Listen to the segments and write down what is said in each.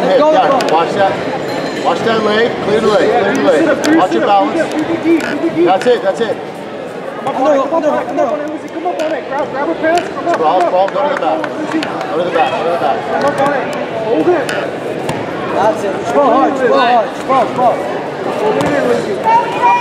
clean. Go, go. watch that. Watch that leg, clear the leg, yeah, clear the leg. Watch your balance. That's it, that's it. Come on. Come up on it. Grab, pants. Come up. Go to the back. Go to the back, go to the back. Come up on it. Hold it. That's it. Hold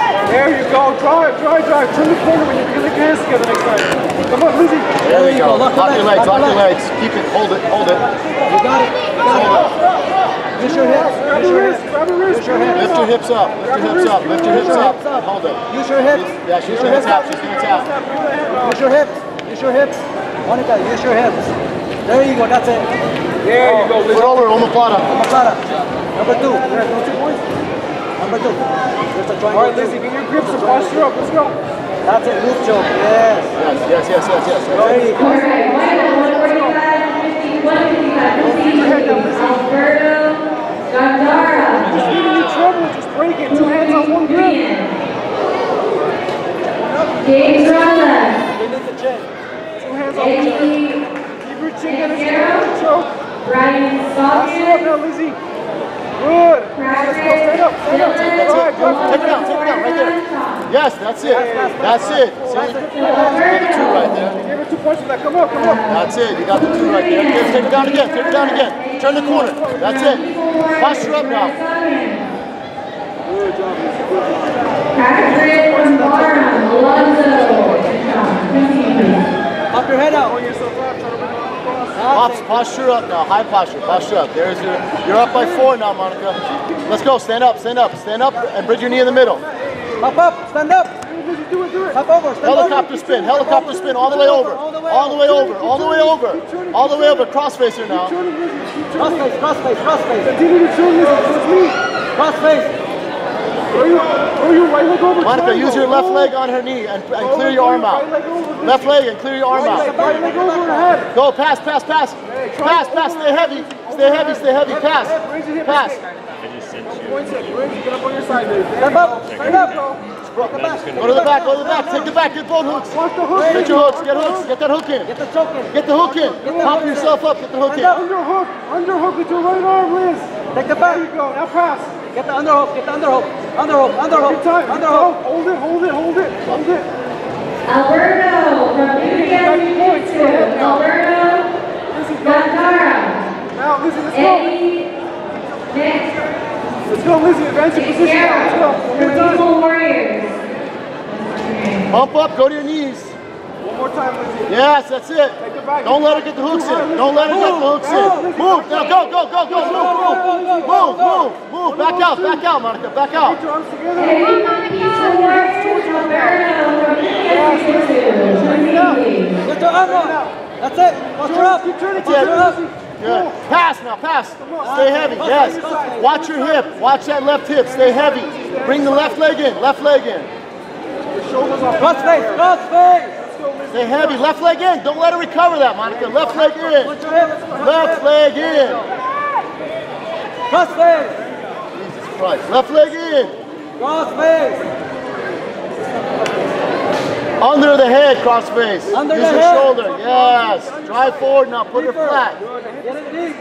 it. There you go. Drive, drive, drive. Turn the corner when you can link your hands together next time. Come on, Lizzie. There we you go. go. Lock Lock your your legs, legs, lock lock your your legs. Keep it, hold it, hold it. You got it. You got it. Use your hips. Grab your wrist, hips. grab her wrist. Use your grab her hips. Lift your hips up, lift your hips up, lift your hips up. Hold it. Use your hips. Yeah, she's Use gonna your hips. tap, she's gonna tap. Use your hips. Use your hips. Monica, use your hips. There you go. That's it. There you go, Put Lizzie. over, omoplata. Masada. Number two. Number two. There's a triangle. All right. Lizzie, get your grips and posture up. Let's go. That's it. Loop choke. Yes. Yes, yes, yes, yes, yes. There you go. All right, 145, 155, Alberto Gandara. Giving you trouble, just break it. Two hands on one grip. James Ramos, Release the chin. Two hands on one grip. Keep your chin down. It's choke. Brian Posture up now, Lizzie. Good. Let's go. Stand up. Stand up. Take it. All right. Take it down, take it down, right there. Yes, that's it. That's it. See? You got the two right there. Give her two points for that. Come on, come on. That's it. You got the two right there. Yes, take it down again. Take it down again. Turn the corner. That's it. Posture up now. Patrick Barham, Alonso. Up your head out. Pull yourself up. Try to bring it across. Pops, posture up now. High posture. Posture up. There's your. You're up by four now, Monica. Let's go. Stand up. Stand up. Stand up and bridge your knee in the middle. Hop up. Stand up. Do it, do it. Hop over. Stand Helicopter over. spin. Helicopter spin. All the way over. All the way over. All the way over. All the way over. Crossfacer now. Turn it, Lizzie. Keep Cross turning. face. Cross face. Cross face. Continue to turn, Lizzie. Towards me. Cross face. Oh, Throw your, right leg over. Monica, triangle. use your left leg on her knee and, and clear it, your arm out. Right leg Left leg and clear your arm Right out. leg, right leg over her head. Go, pass, pass, pass. Pass, pass, stay heavy. Stay heavy, stay heavy. Pass. Raise your hip. Pass. Points it. Bridge. Get up on your side, Lizzie. Stand up. Stand up. Go to the back, go to the back. Take the back, get both hooks. Watch the hook. Get your hooks, get hooks, get that hook in. Get the choke in. Get the hook in. Pop yourself up, get the hook in. Underhook. Underhook with your right arm, Liz. Take the back. There back. you go. Now pass. Get the underhook. Get the underhook. Underhook. Underhook. Good time. Underhook. Hold it, hold it, hold it. Hold it. Alberto from Jiu-Jitsu, Alberto Lizzie, go. Gandara. Now, Lizzie, let's go. Eddie Nick Let's go, Lizzie. Advance your position. now. Let's go. Guerra One from more time. Evil Warriors. Pump up, go to your knees. One more time, Lizzie. Yes, that's it. Take it back. Don't let her get the hooks in. Don't let her get the hooks in. Move, now go, go, go, go, move, move. Move, move, move. Back out, back out, Monica, back Put out. your arms together. Eddie Evil Warriors, Alberto from Jiu-Jitsu. Get your arm up. That's it. Watch her up. Keep turning. That's Keep it. turning. Good. Pass now, pass. Stay heavy, yes. Watch your hip. Watch that left hip. Stay heavy. Bring the left leg in, left leg in. Shoulders off. Cross face. Cross face. Stay heavy. Left leg in. Don't let her recover that, Monica. Left leg in. Put your hips. Left leg in. Cross face. Jesus Christ. Left leg in. Cross face. Under the head, cross face. Under Use the your head. shoulder. Yes. Drive forward now. Put her flat. Get it deep.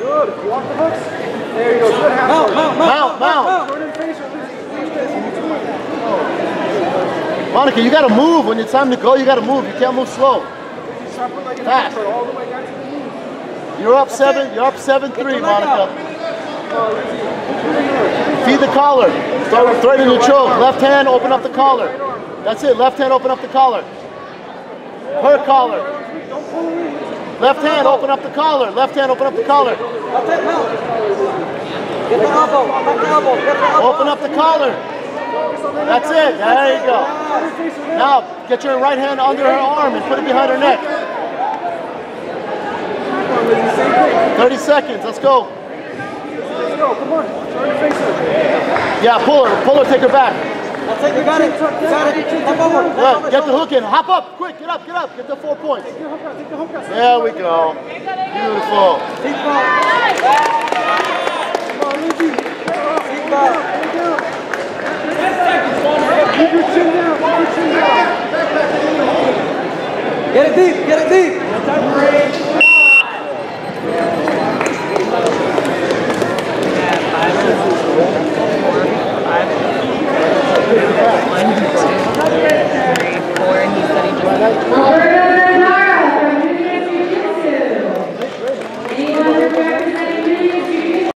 Good. You want the hooks? There you go. Good half. Mount, mount, Mount, mount. Turn and face her. Lizzie. Face this. Monica, you gotta move when it's time to go. You gotta move. You can't move slow. Strap her leg in Fast. the all the way down to the knee. You're up seven. You're up seven three, Monica. Feed the collar. Start threading the choke. Left hand, open up the collar. That's it. Left hand, open up the collar. Her collar. Left hand, open up the collar. Left hand, open up the collar. That's it. Mount. Get the elbow. Back the elbow. Get the elbow. Open up the collar. That's it. There you go. Now, get your right hand under her arm and put it behind her neck. 30 seconds. Let's go. Let's go. Come on. Yeah, pull her. Pull her. Take her back. That's it. You got it. Got it. Get the hook in. Hop up. Quick. Get up. Get up. Get the four points. Take. Take. There we go. Beautiful. Seat belt. Come on, Lizzie. Get her up. Seat belt. Lay down. Keep your chin down. Keep your chin down. Get